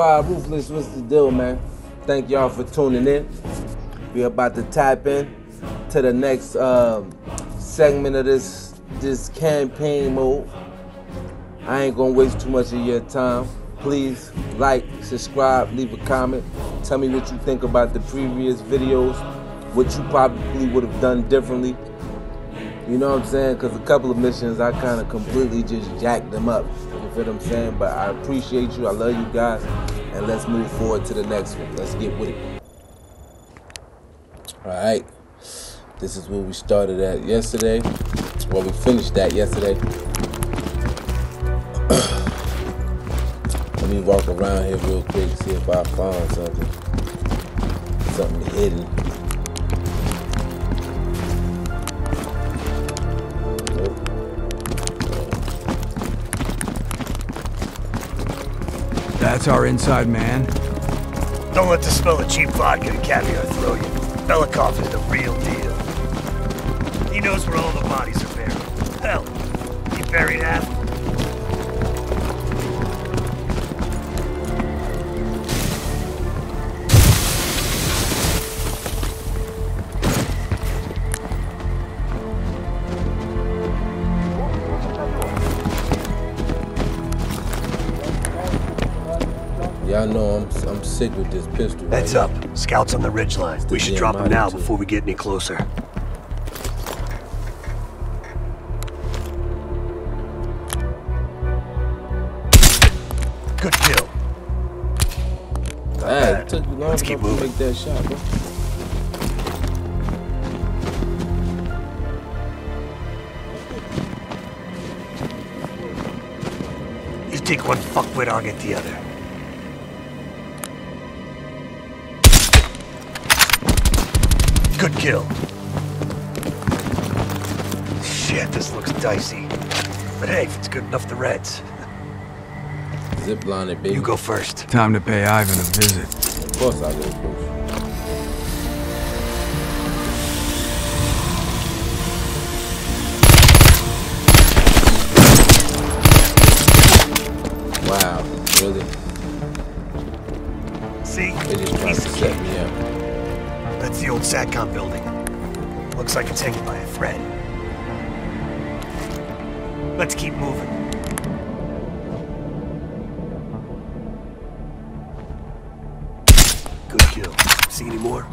Squad, Ruthless, what's the deal, man? Thank y'all for tuning in. We're about to tap in to the next um, segment of this this campaign mode. I ain't gonna waste too much of your time. Please like, subscribe, leave a comment. Tell me what you think about the previous videos, what you probably would have done differently. You know what I'm saying? Because a couple of missions, I kind of completely just jacked them up. What I'm saying? But I appreciate you. I love you guys. And let's move forward to the next one. Let's get with it. All right. This is where we started at yesterday. Well, we finished that yesterday. Let me walk around here real quick, see if I find something. Something hidden. That's our inside man. Don't let the smell of cheap vodka and caviar throw you. Belikov is the real deal. He knows where all the bodies are buried. Hell, he buried half sick with this pistol. right Heads here. up. Scouts on the ridge line. We should drop them now attitude. before we get any closer. Good kill. It took you long Let's keep to moving. make that shot, bro. You take one fuckwit, I'll get the other. Good kill. Shit, this looks dicey. But hey, if it's good enough, the Reds. Zip line it, baby. You go first. Time to pay Ivan a visit. Of course I go first. Wow, really? See? They just tried to set me up. That's the old SATCOM building. Looks like it's hanging by a thread. Let's keep moving. Good kill. See any more?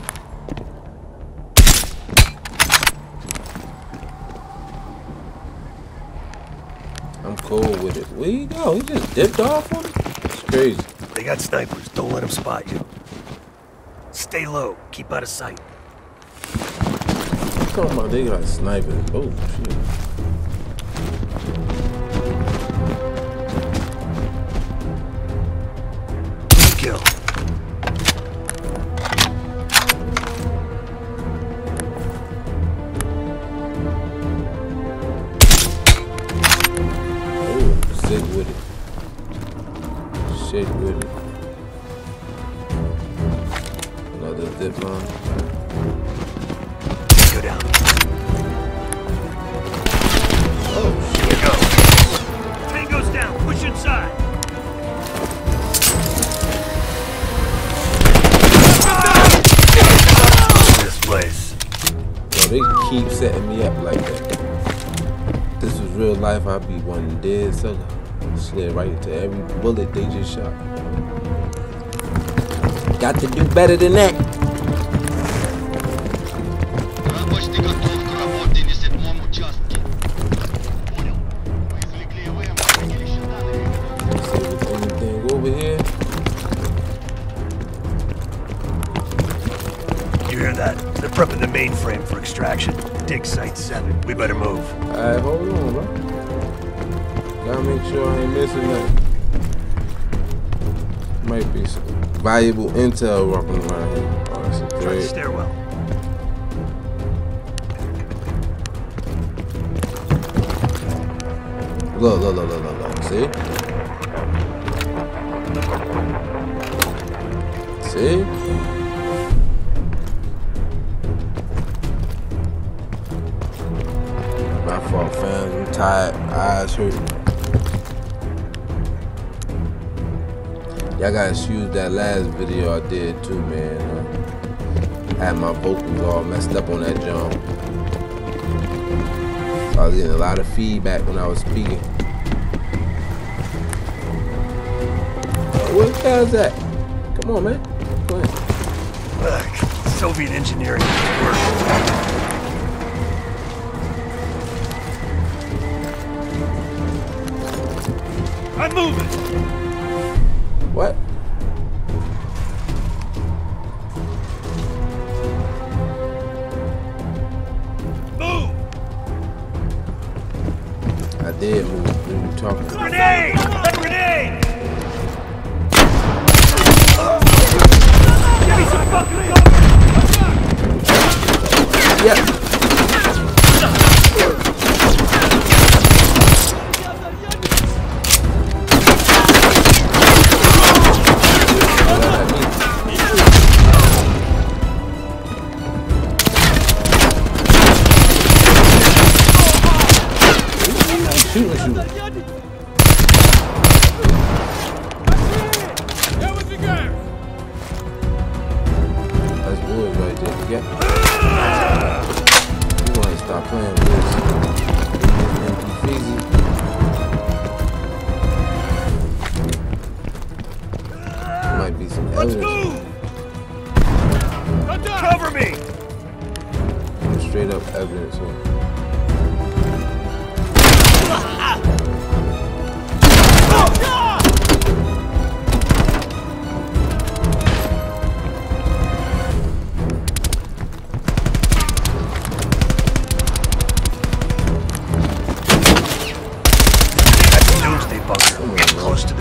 I'm cool with it. Where you go? He just dipped off on me? It's crazy. They got snipers. Don't let them spot you. Stay low. Keep out of sight. Talking about they got snipers. Oh, shit. Kill. Oh, sick with it. life, I'd be one dead sucker. Slid right into every bullet they just shot. Got to do better than that. prepping the mainframe for extraction. Dig Site 7. We better move. Alright, hold on, bro. Gotta make sure I ain't missing nothing. Might be some valuable intel walking around here. Oh, that's a great. stairwell. Look, look, look, look, look, look. See? See? My fault, fans. I'm tired. Eyes hurt. Y'all gotta excuse that last video I did too, man. Uh, had my vocals all messed up on that jump. So I was getting a lot of feedback when I was speaking. What the hell's that? Come on, man. Come on. Ugh, Soviet engineering work. I'm moving! What?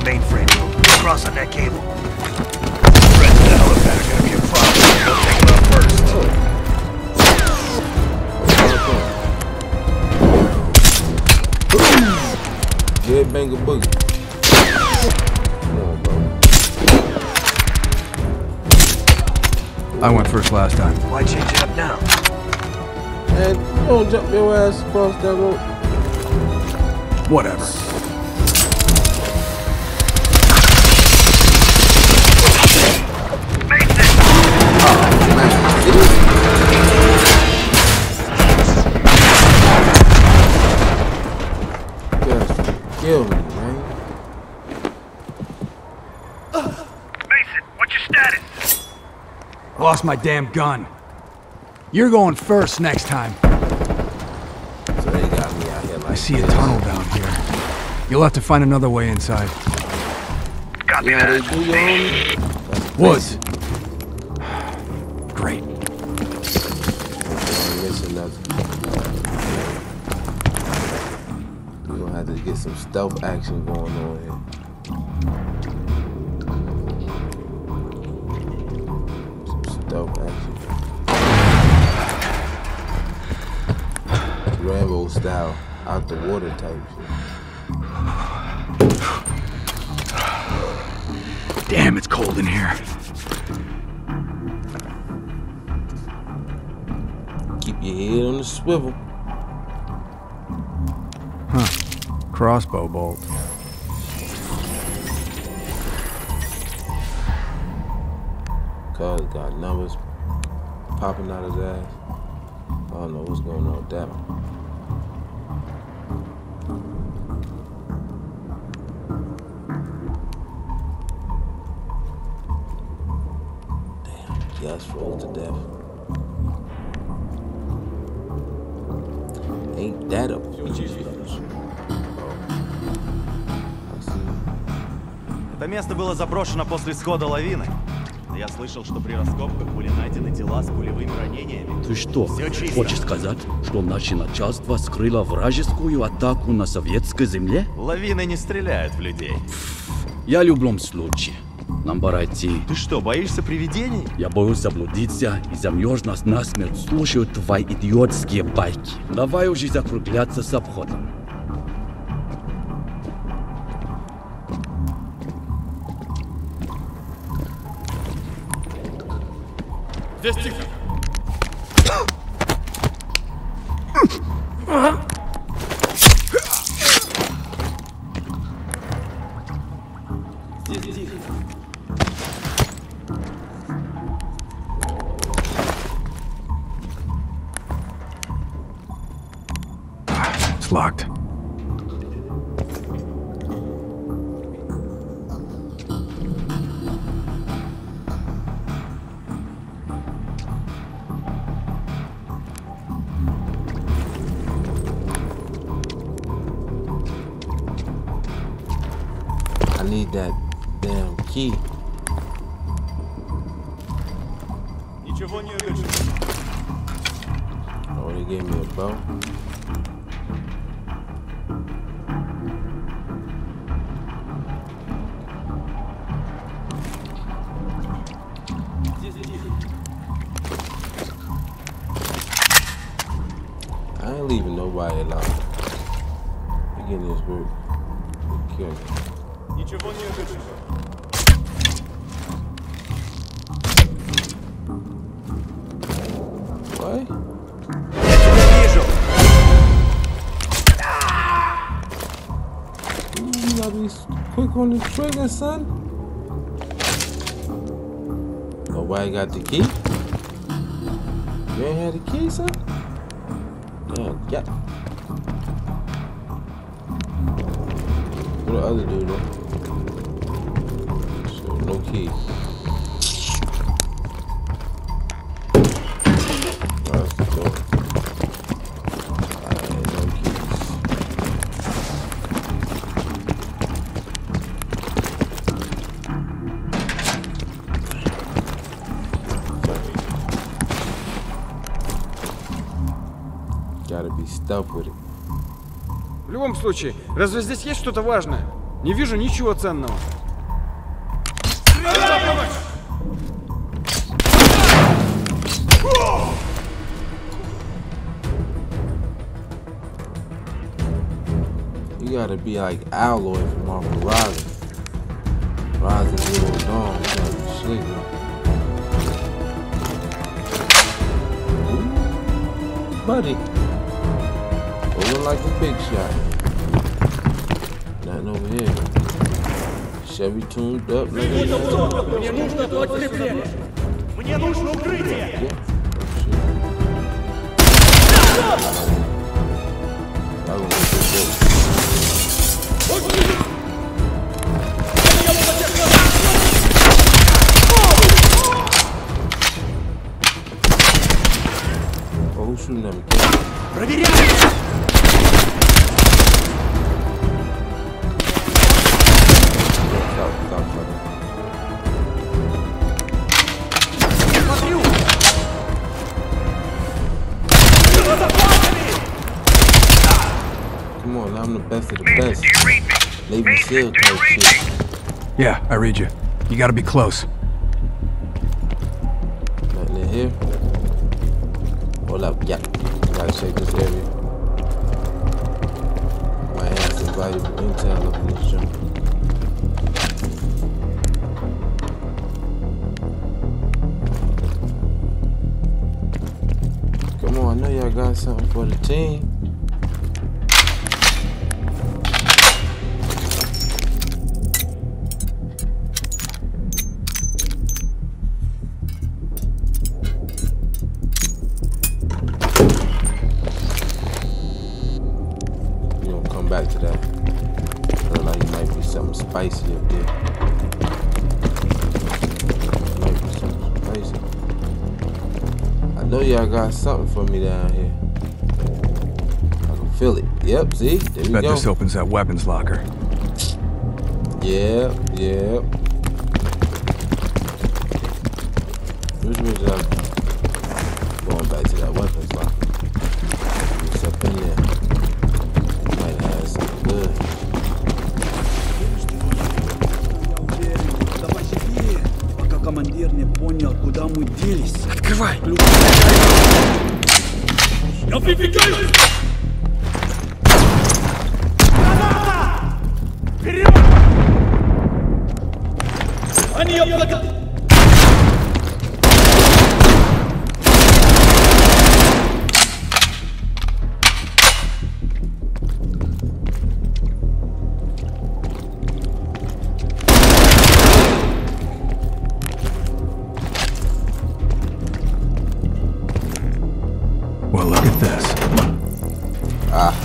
Mainframe room. Cross on that cable. Reds the helipad are gonna be a problem. We'll take them out first. Head banger boogie. Come on, bro. I went first last time. Why change it up now? And you don't jump your ass across that rope. Whatever. Lost my damn gun. You're going first next time. So they got me out here like I see a tunnel down here. You'll have to find another way inside. Copy You know that. do you, homie? That's Woods. Great. I'm. We're gonna have to get some stealth action going on here. Rambo style, out the water type shit. Damn, it's cold in here. Keep your head on the swivel. Huh. Crossbow bolt. Cuz got numbers popping out his ass. I don't know what's going on with that one. Gus froze to death. Ain't that a. Это место было заброшено после схода лавины. Я слышал, что при раскопках были найдены тела с пулевыми ранениями. Ты что, хочешь сказать, что наше начальство скрыло вражескую атаку на советской земле? Лавины не стреляют в людей. Я в любом случае. Нам пора идти. Ты что, боишься привидений? Я боюсь заблудиться и замьешь нас насмерть. Слушаю твои идиотские байки. Давай уже закругляться с обходом. Здесь тихо. I need that damn key. Oh, he gave me a bow. I ain't leaving nobody alone. Again, this group. Kill me. Ничего не решишь. What? Вижу! You gotta be quick on the trigger, son. Nobody got the key? You ain't had the key, son? Damn, yeah. What the other dude though? Be stuck with it. В любом случае, разве здесь есть что-то важное? Не вижу ничего ценного. gotta be like Aloy from off of Rising. Dawn, gotta sleeping. Buddy. Rolling like a big shot. Nothing over here. Chevy tuned up, nigga. Yeah. Oh, Oh, who's shooting at me? Проверяй! Stop, stop, stop. Смотрю! Come on, I'm the best of the best. Navy SEAL type shit. Yeah, I read you. You gotta be close. Nothing in here. Area. Might have some valuable intel up in this. Come on, I know y'all got something for the team. Spicy up there. Might be something spicy. I know y'all got something for me down here. I can feel it. Yep, see? There we Bet go. this opens that weapons locker. Yep, yep. Which I'm going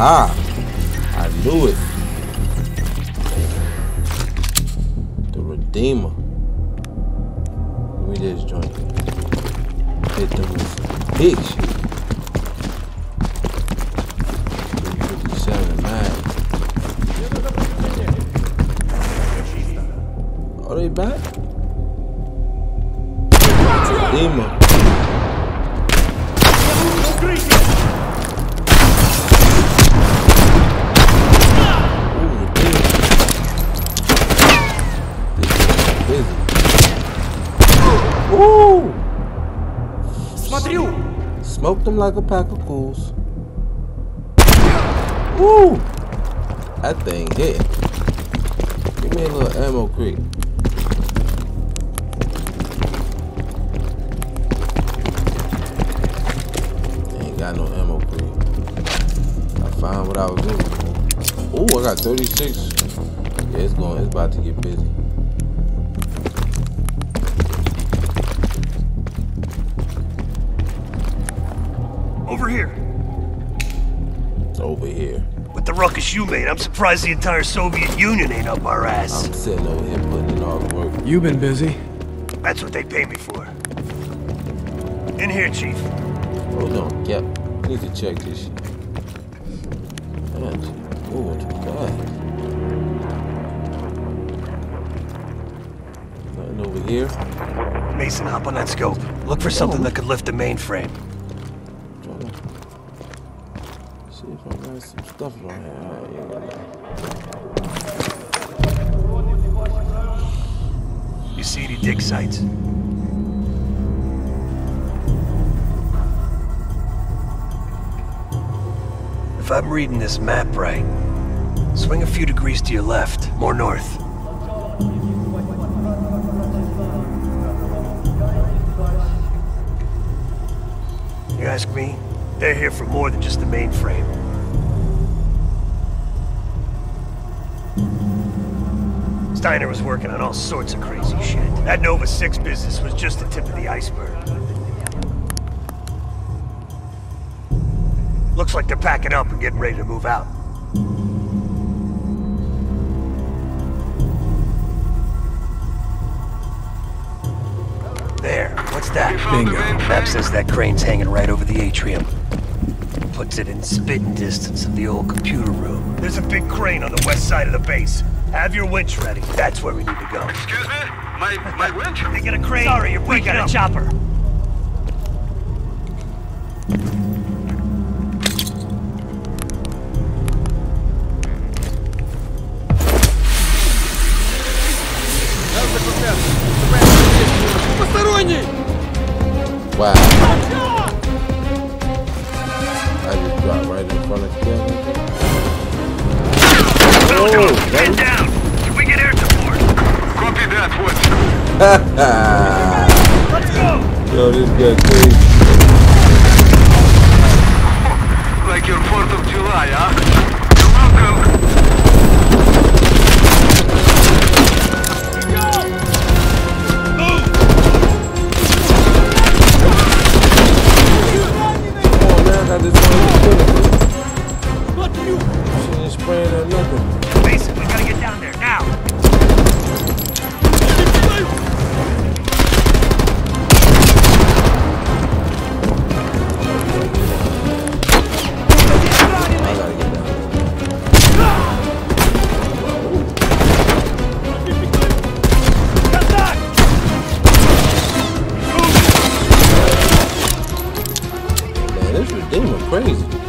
Well, Ooh! Смотрю! Smoked them like a pack of ghouls. Woo! That thing hit. Give me a little ammo creep. Ain't got no ammo creep. I found what I was looking for. Ooh, I got 36. Yeah, it's going, it's about to get busy. Here. Over here. With the ruckus you made, I'm surprised the entire Soviet Union ain't up our ass. I'm sitting over here putting in all the work. You've been busy. That's what they pay me for. In here, Chief. Hold on, Cap. I need to check this shit. Man, she's moving too fast. Nothing over here. Mason, hop on that scope. Look for something that could lift the mainframe. Trying to see if I got some stuff around here. All right, yeah, yeah. You see any dig sites? If I'm reading this map right, swing a few degrees to your left, more north. You ask me, they're here for more than just the mainframe. Steiner was working on all sorts of crazy shit. That Nova 6 business was just the tip of the iceberg. Looks like they're packing up and getting ready to move out. There, what's that? Bingo. Map says that crane's hanging right over the atrium. Puts it in spitting distance of the old computer room. There's a big crane on the west side of the base. Have your winch ready. That's where we need to go. Excuse me? My my winch? They got a crane. Sorry, you're breaking a chopper. Wow. I just dropped right in front of him. Belgium, get down. Can we get air support? Copy that, what? Let's go. Yo, this guy crazy. Like your 4th of July, huh? Crazy.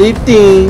Sleep team.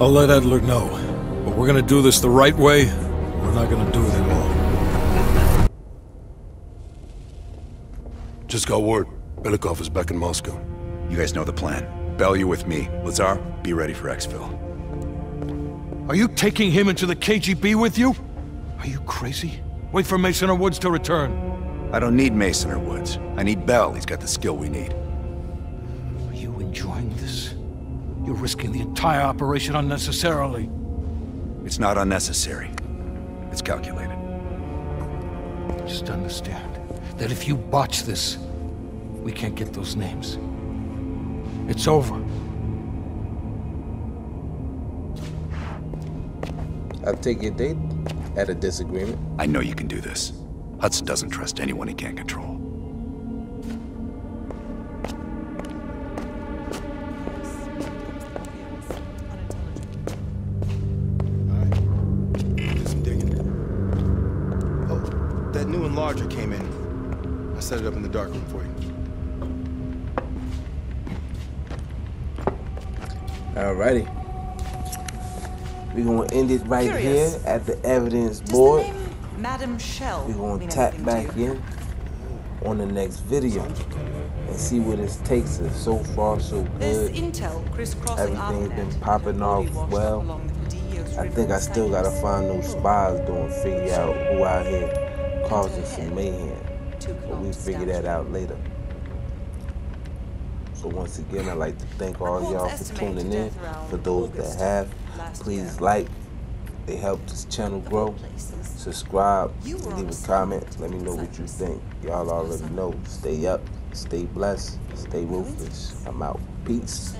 I'll let Adler know. But we're gonna do this the right way. We're not gonna do it at all. Just got word. Belikov is back in Moscow. You guys know the plan. Bell, you with me. Lazar, be ready for exfil. Are you taking him into the KGB with you? Are you crazy? Wait for Mason or Woods to return. I don't need Mason or Woods. I need Bell. He's got the skill we need. Are you enjoying this? You're risking the entire operation unnecessarily. It's not unnecessary. It's calculated. Just understand that if you botch this, we can't get those names. It's over. I take your date at a disagreement. I know you can do this. Hudson doesn't trust anyone he can't control. Dark room for you. Alrighty. We're gonna end it right Curious. here at the evidence board. Madam Shell. We're gonna tap back to in on the next video and see where this takes us. So far, so There's good. intel crisscrossing Everything's ARPANET been popping off well. I think I still gotta find those spies doing figure out who out here causing some mayhem. But we figure that out later. So once again, I'd like to thank all y'all for tuning in. For those that have, please like. It helps this channel grow. Subscribe, leave a comment, let me know what you think. Y'all already know. Stay up, stay blessed, stay ruthless. I'm out. Peace.